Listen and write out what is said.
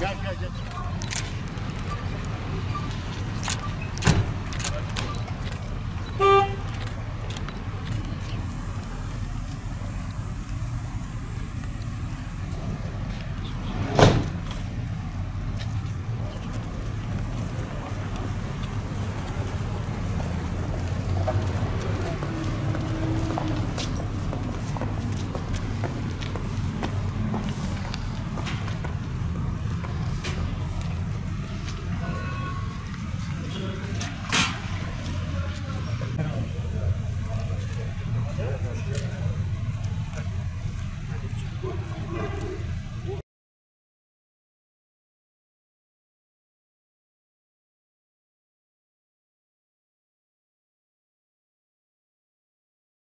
Gel gel gel.